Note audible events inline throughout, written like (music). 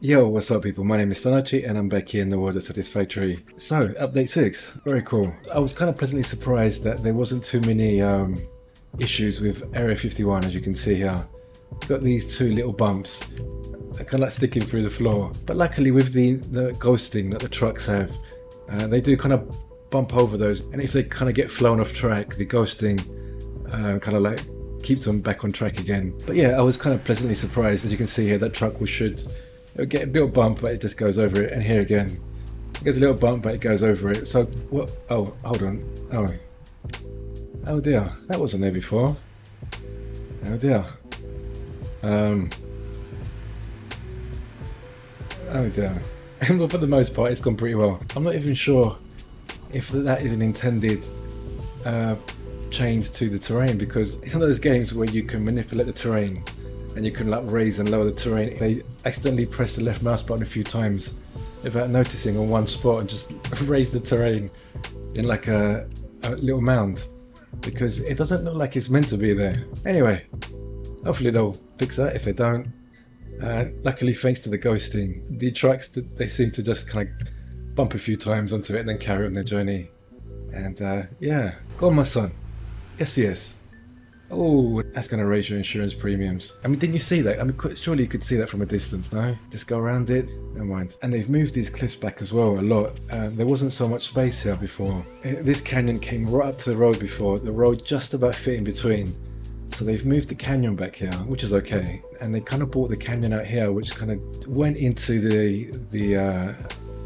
Yo, what's up people? My name is Stin Archi and I'm back here in the world of Satisfactory. So, update 6, very cool. I was kind of pleasantly surprised that there wasn't too many um, issues with Area 51 as you can see here. Got these two little bumps they're kind of like sticking through the floor. But luckily with the, the ghosting that the trucks have, uh, they do kind of bump over those and if they kind of get flown off track, the ghosting uh, kind of like keeps them back on track again. But yeah, I was kind of pleasantly surprised as you can see here that truck we should It'll get a little bump, but it just goes over it. And here again, it gets a little bump, but it goes over it. So what? Oh, hold on. Oh, oh dear, that wasn't there before. Oh dear. Um. Oh dear. (laughs) well, for the most part, it's gone pretty well. I'm not even sure if that is an intended uh, change to the terrain because it's one of those games where you can manipulate the terrain and you can like raise and lower the terrain. They accidentally press the left mouse button a few times without noticing on one spot and just (laughs) raise the terrain in like a, a little mound because it doesn't look like it's meant to be there. Anyway, hopefully they'll fix that. If they don't, uh, luckily thanks to the ghosting, the trucks they seem to just kind of bump a few times onto it and then carry on their journey. And uh, yeah, go on, my son. Yes, yes. Oh, that's going to raise your insurance premiums. I mean, didn't you see that? I mean, surely you could see that from a distance, no? Just go around it. Never mind. And they've moved these cliffs back as well a lot. Uh, there wasn't so much space here before. Uh, this canyon came right up to the road before. The road just about fit in between. So they've moved the canyon back here, which is okay. And they kind of brought the canyon out here, which kind of went into the the uh,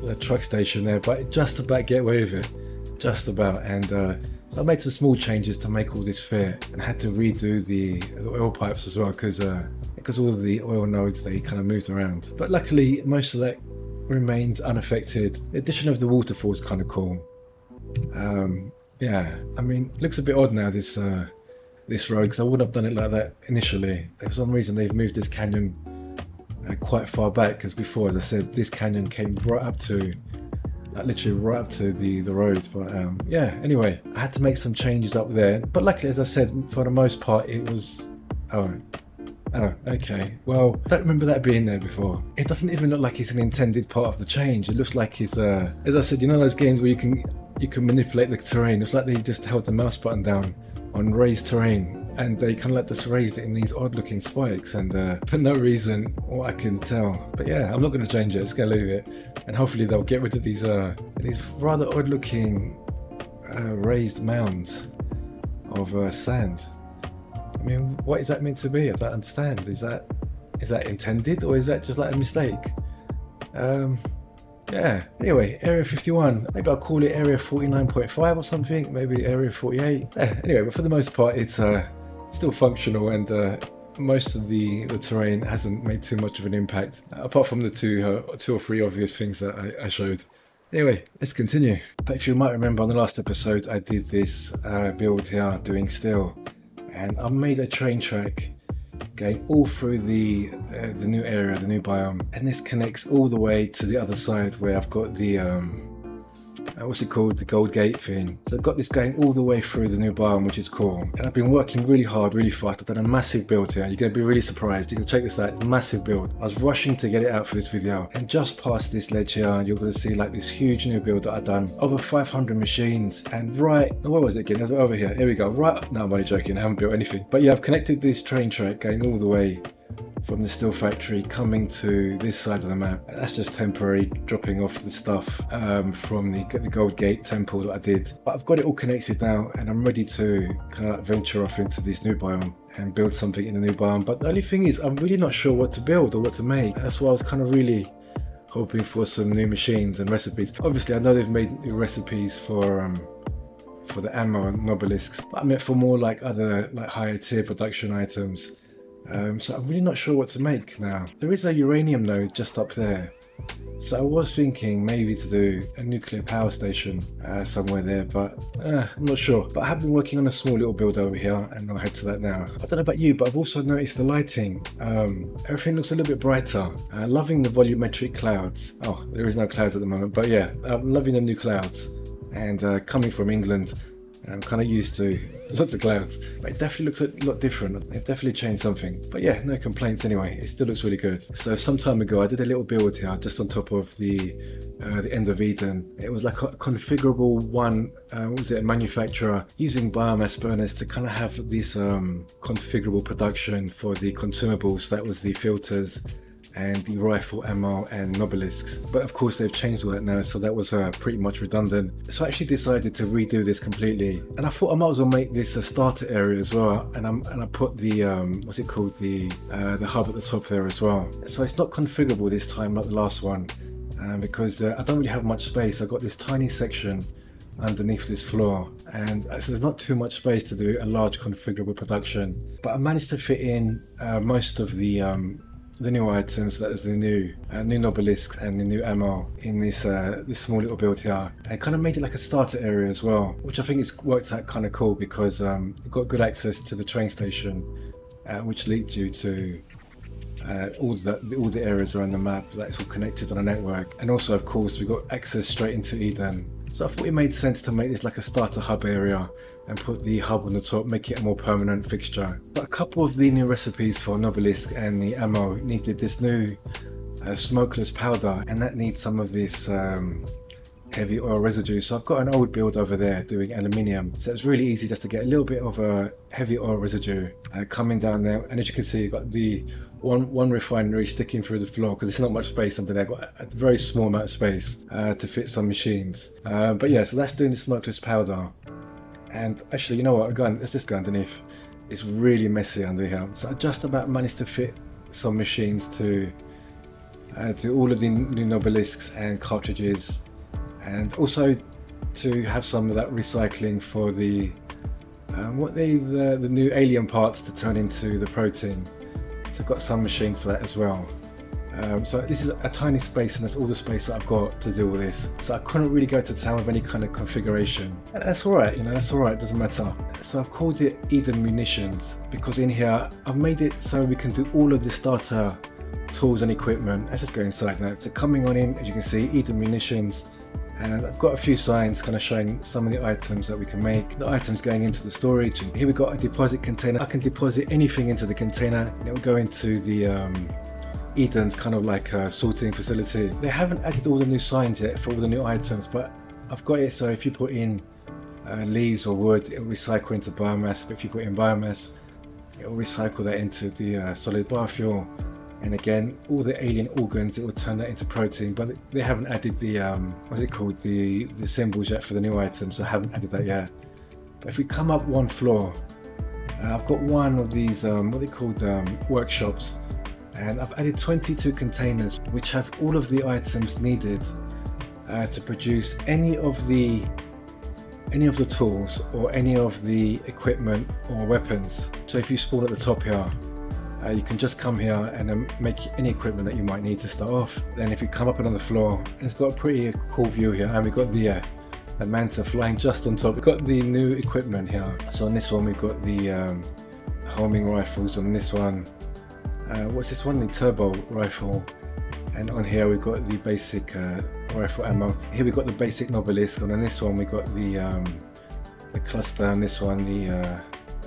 the truck station there, but just about get away with it, just about. And uh, so I made some small changes to make all this fit and had to redo the, the oil pipes as well because uh, because all the oil nodes they kind of moved around. But luckily most of that remained unaffected. The addition of the waterfall is kind of cool. Um, yeah, I mean, looks a bit odd now this uh, this road because I wouldn't have done it like that initially. For some reason they've moved this canyon uh, quite far back because before, as I said, this canyon came right up to literally right up to the the road but um, yeah anyway i had to make some changes up there but luckily as i said for the most part it was oh Oh, okay. Well, I don't remember that being there before. It doesn't even look like it's an intended part of the change. It looks like it's, uh, as I said, you know those games where you can you can manipulate the terrain. It's like they just held the mouse button down on raised terrain and they kind of let just raised it in these odd looking spikes and uh, (laughs) for no reason what I can tell but yeah I'm not going to change it it's going to leave it and hopefully they'll get rid of these uh, these rather odd looking uh, raised mounds of uh, sand I mean what is that meant to be I don't understand is that is that intended or is that just like a mistake um, yeah. Anyway, Area 51. Maybe I'll call it Area 49.5 or something. Maybe Area 48. Yeah, (laughs) anyway, but for the most part, it's uh, still functional and uh, most of the, the terrain hasn't made too much of an impact, apart from the two, uh, two or three obvious things that I, I, showed. Anyway, let's continue. But if you might remember on the last episode, I did this uh, build here doing steel, and I made a train track going all through the uh, the new area, the new biome, and this connects all the way to the other side where I've got the um, what's it called, the Gold Gate thing. So I've got this going all the way through the new biome, which is cool. And I've been working really hard, really fast. I've done a massive build here. You're going to be really surprised. You can check this out. It's a massive build. I was rushing to get it out for this video. And just past this ledge here, you're going to see like this huge new build that I've done. Over 500 machines. And right, oh, where was it again? It over here. Here we go. Right, no, I'm only joking. I haven't built anything. But yeah, I've connected this train track going all the way from the steel factory coming to this side of the map. That's just temporary dropping off the stuff um, from the, the Gold Gate temple that I did. But I've got it all connected now and I'm ready to kind of venture off into this new biome and build something in the new biome. But the only thing is I'm really not sure what to build or what to make. That's why I was kind of really hoping for some new machines and recipes. Obviously I know they've made new recipes for um, for the ammo and Nobelisks, but I meant for more like other like higher tier production items um, so I'm really not sure what to make now. There is a uranium node just up there. So I was thinking maybe to do a nuclear power station uh, somewhere there, but uh, I'm not sure. But I have been working on a small little build over here and I'll head to that now. I don't know about you, but I've also noticed the lighting. Um, everything looks a little bit brighter. Uh, loving the volumetric clouds. Oh, there is no clouds at the moment, but yeah, I'm loving the new clouds. And uh, coming from England, I'm kind of used to lots of clouds, but it definitely looks a lot different. It definitely changed something. But yeah, no complaints anyway. It still looks really good. So some time ago, I did a little build here just on top of the uh, the end of Eden. It was like a configurable one. Uh, what was it? A manufacturer using biomass burners to kind of have this um, configurable production for the consumables. That was the filters and the rifle ammo and nobelisks. But of course they've changed all that now so that was uh, pretty much redundant. So I actually decided to redo this completely and I thought I might as well make this a starter area as well and, I'm, and I put the um, what's it called? The uh, the hub at the top there as well. So it's not configurable this time like the last one um, because uh, I don't really have much space. I've got this tiny section underneath this floor and uh, so there's not too much space to do a large configurable production. But I managed to fit in uh, most of the um, the new items, that is the new uh, new Nobelisk and the new ammo in this uh, this small little build here. And kind of made it like a starter area as well, which I think is worked out kind of cool because um, you've got good access to the train station, uh, which leads you to uh, all the all the areas around the map that's all connected on a network. And also, of course, we've got access straight into Eden. So I thought it made sense to make this like a starter hub area and put the hub on the top, make it a more permanent fixture. But a couple of the new recipes for Nobelisk and the ammo needed this new uh, smokeless powder and that needs some of this um, heavy oil residue. So I've got an old build over there doing aluminium. So it's really easy just to get a little bit of a heavy oil residue uh, coming down there. And as you can see, you've got the one one refinery sticking through the floor because there's not much space under there. I've got a very small amount of space uh, to fit some machines. Uh, but yeah, so that's doing the smokeless powder. And actually, you know what? Again, let's just go underneath. It's really messy under here. So I just about managed to fit some machines to uh, to all of the new Nobelisks and cartridges, and also to have some of that recycling for the um, what they the, the new alien parts to turn into the protein. I've got some machines for that as well. Um, so this is a tiny space and that's all the space that I've got to do all this. So I couldn't really go to town with any kind of configuration. And that's alright, you know, that's alright, doesn't matter. So I've called it Eden Munitions because in here I've made it so we can do all of the starter tools and equipment. Let's just go inside now. So coming on in, as you can see, Eden Munitions. And I've got a few signs kind of showing some of the items that we can make. The items going into the storage. And here we've got a deposit container. I can deposit anything into the container. It will go into the um, Eden's kind of like a sorting facility. They haven't added all the new signs yet for all the new items, but I've got it so if you put in uh, leaves or wood, it will recycle into biomass. But if you put in biomass, it will recycle that into the uh, solid biofuel. And again, all the alien organs, it will turn that into protein. But they haven't added the um, what's it called, the the symbols yet for the new items. So I haven't added that yet. But if we come up one floor, uh, I've got one of these um, what they called um, workshops and I've added 22 containers which have all of the items needed uh, to produce any of the any of the tools or any of the equipment or weapons. So if you spawn at the top here, uh, you can just come here and um, make any equipment that you might need to start off. Then if you come up the floor, it's got a pretty cool view here and we've got the uh, the Manta flying just on top. We've got the new equipment here. So on this one we've got the um, homing rifles, on this one uh, what's this one? The turbo rifle. And on here we've got the basic uh, rifle ammo. Here we've got the basic Nobelisk, and on this one we've got the um, the cluster, and this one the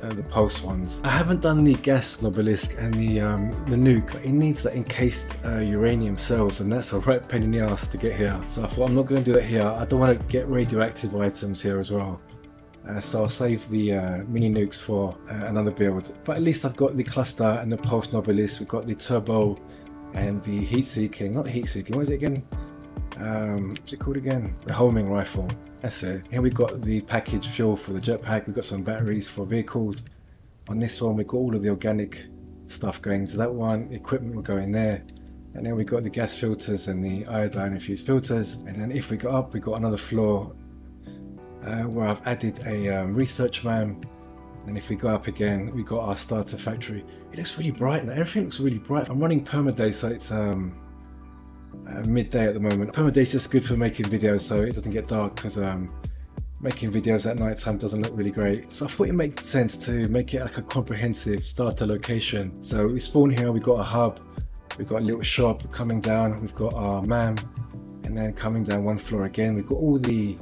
uh, the pulse ones. I haven't done the gas Nobelisk and the um, the nuke. It needs that encased uh, uranium cells, and that's a right pain in the ass to get here. So I thought I'm not going to do that here. I don't want to get radioactive items here as well. Uh, so I'll save the uh, mini nukes for uh, another build. But at least I've got the cluster and the pulse nobelisks. We've got the turbo and the heat seeking. Not the heat seeking. What is it again? Um, what's it called again? The homing rifle. That's it. Here we've got the package fuel for the jetpack. We've got some batteries for vehicles. On this one, we've got all of the organic stuff going into that one. Equipment will go in there. And then we've got the gas filters and the iodine infused filters. And then if we go up, we've got another floor uh, where I've added a um, research MAM. And if we go up again, we got our starter factory. It looks really bright. Everything looks really bright. I'm running permaday, so it's um, uh, midday at the moment. Permaday is just good for making videos, so it doesn't get dark because um, making videos at night time doesn't look really great. So I thought it made sense to make it like a comprehensive starter location. So we spawn here, we've got a hub, we've got a little shop coming down, we've got our MAM, and then coming down one floor again, we've got all the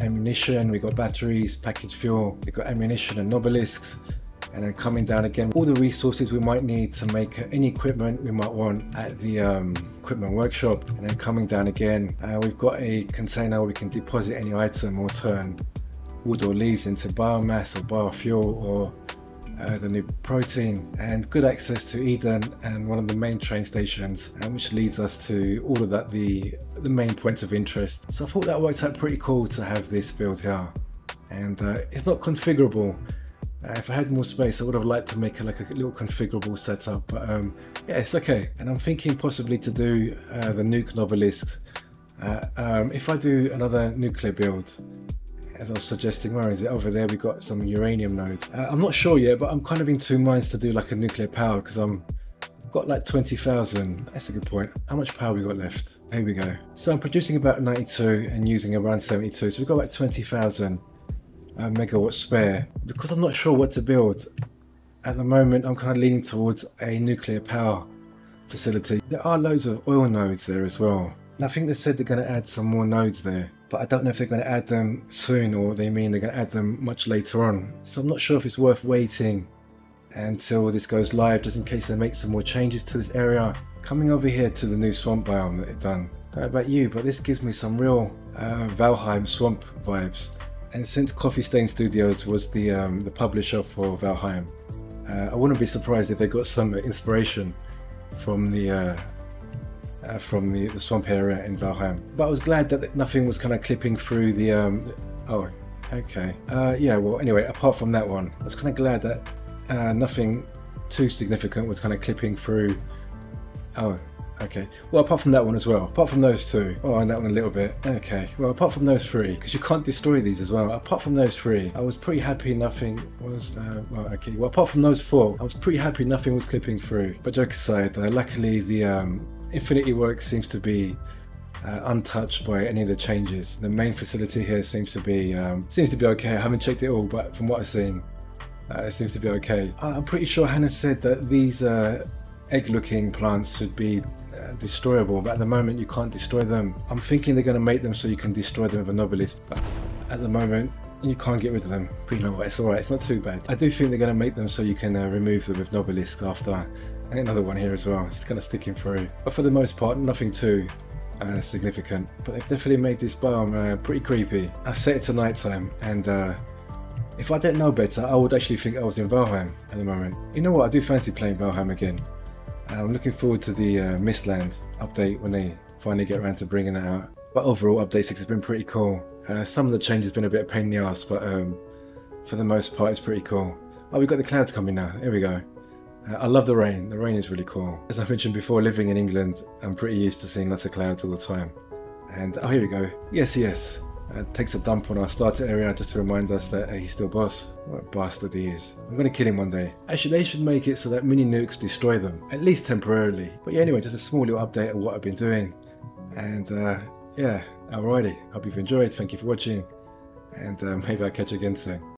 ammunition, we've got batteries, package fuel, we've got ammunition and nobelisks, and then coming down again all the resources we might need to make any equipment we might want at the um, equipment workshop. And then coming down again uh, we've got a container where we can deposit any item or turn wood or leaves into biomass or biofuel or uh, the new protein. And good access to Eden and one of the main train stations uh, which leads us to all of that the the main points of interest. So I thought that worked out pretty cool to have this build here. And uh, it's not configurable uh, if I had more space, I would have liked to make like a little configurable setup, but um, yeah, it's okay. And I'm thinking possibly to do uh, the nuke nobelisks. Uh, um, if I do another nuclear build, as I was suggesting, where is it? Over there, we've got some uranium nodes. Uh, I'm not sure yet, but I'm kind of in two minds to do like a nuclear power because I'm got like 20,000. That's a good point. How much power we got left? Here we go. So I'm producing about 92 and using around 72. So we've got about 20,000 uh, megawatts spare. Because I'm not sure what to build, at the moment I'm kind of leaning towards a nuclear power facility. There are loads of oil nodes there as well. And I think they said they're going to add some more nodes there. But I don't know if they're going to add them soon or they mean they're going to add them much later on. So I'm not sure if it's worth waiting until this goes live just in case they make some more changes to this area. Coming over here to the new swamp biome that they've done. I don't know about you, but this gives me some real uh, Valheim swamp vibes. And since Coffee Stain Studios was the um, the publisher for Valheim, uh, I wouldn't be surprised if they got some inspiration from the uh, uh, from the, the, swamp area in Valheim. But I was glad that nothing was kind of clipping through the. Um, oh, okay. Uh, yeah. Well, anyway, apart from that one, I was kind of glad that uh, nothing too significant was kind of clipping through. Oh, Okay. Well, apart from that one as well. Apart from those two. Oh, and that one a little bit. Okay. Well, apart from those three, because you can't destroy these as well. Apart from those three, I was pretty happy nothing was. Uh, well, okay. Well, apart from those four, I was pretty happy nothing was clipping through. But joke aside, uh, luckily the um, Infinity Works seems to be uh, untouched by any of the changes. The main facility here seems to be um, seems to be okay. I haven't checked it all, but from what I've seen, uh, it seems to be okay. I'm pretty sure Hannah said that these uh, egg-looking plants should be uh, destroyable, but at the moment you can't destroy them. I'm thinking they're going to make them so you can destroy them with a Nobelisk, but at the moment you can't get rid of them. But (laughs) you know what, it's alright, it's not too bad. I do think they're going to make them so you can uh, remove them with Nobelisks after. Another one here as well, it's kind of sticking through. But for the most part, nothing too uh, significant. But they've definitely made this biome uh, pretty creepy. I set it to nighttime and uh, if I didn't know better, I would actually think I was in Valheim at the moment. You know what, I do fancy playing Valheim again. I'm looking forward to the uh, Mistland update when they finally get around to bringing that out. But overall, Update 6 has been pretty cool. Uh, some of the changes have been a bit of pain in the ass, but um, for the most part, it's pretty cool. Oh, we've got the clouds coming now. Here we go. Uh, I love the rain. The rain is really cool. As I mentioned before, living in England, I'm pretty used to seeing lots of clouds all the time. And oh, here we go. Yes, yes. Uh, takes a dump on our starter area just to remind us that uh, he's still boss. What a bastard he is. I'm gonna kill him one day. Actually, they should make it so that mini nukes destroy them, at least temporarily. But yeah, anyway, just a small little update of what I've been doing. And uh, yeah, alrighty. Hope you've enjoyed. Thank you for watching. And uh, maybe I'll catch you again soon.